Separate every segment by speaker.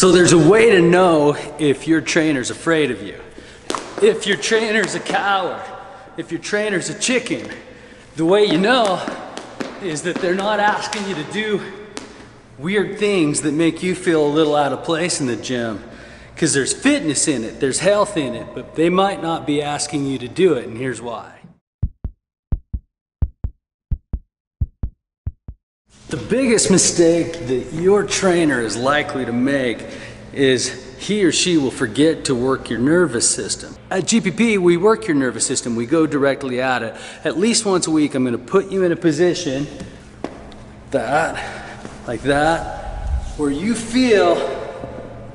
Speaker 1: So there's a way to know if your trainer's afraid of you. If your trainer's a coward, if your trainer's a chicken, the way you know is that they're not asking you to do weird things that make you feel a little out of place in the gym. Because there's fitness in it, there's health in it, but they might not be asking you to do it, and here's why. The biggest mistake that your trainer is likely to make is he or she will forget to work your nervous system. At GPP, we work your nervous system. We go directly at it. At least once a week, I'm gonna put you in a position that, like that, where you feel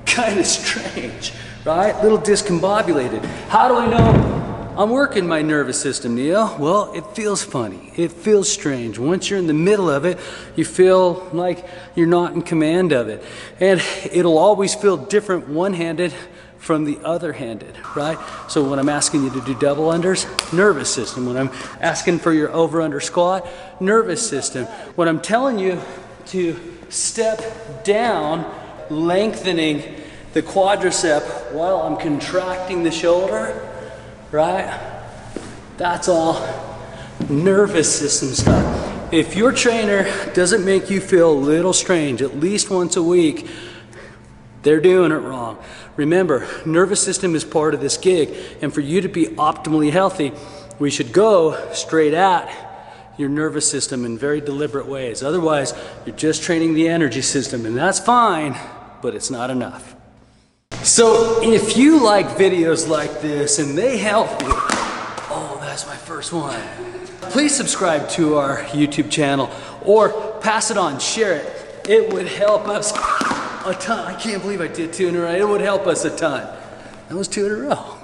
Speaker 1: kind of strange, right? A little discombobulated. How do I know I'm working my nervous system, Neil. Well, it feels funny. It feels strange. Once you're in the middle of it, you feel like you're not in command of it. And it'll always feel different one-handed from the other handed, right? So when I'm asking you to do double unders, nervous system. When I'm asking for your over under squat, nervous system. When I'm telling you to step down, lengthening the quadricep while I'm contracting the shoulder, right? That's all nervous system stuff. If your trainer doesn't make you feel a little strange at least once a week, they're doing it wrong. Remember, nervous system is part of this gig, and for you to be optimally healthy, we should go straight at your nervous system in very deliberate ways. Otherwise, you're just training the energy system, and that's fine, but it's not enough. So if you like videos like this and they help you, oh, that's my first one. Please subscribe to our YouTube channel or pass it on, share it. It would help us a ton. I can't believe I did two in a row. It would help us a ton. That was two in a row.